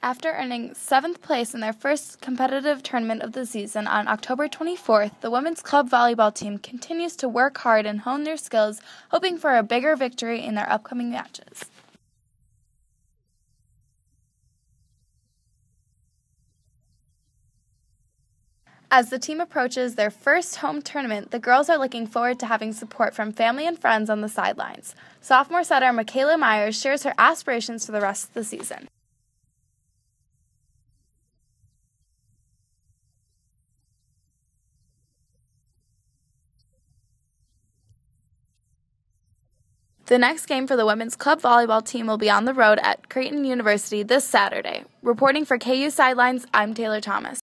After earning seventh place in their first competitive tournament of the season on October 24th, the women's club volleyball team continues to work hard and hone their skills, hoping for a bigger victory in their upcoming matches. As the team approaches their first home tournament, the girls are looking forward to having support from family and friends on the sidelines. Sophomore setter Michaela Myers shares her aspirations for the rest of the season. The next game for the women's club volleyball team will be on the road at Creighton University this Saturday. Reporting for KU Sidelines, I'm Taylor Thomas.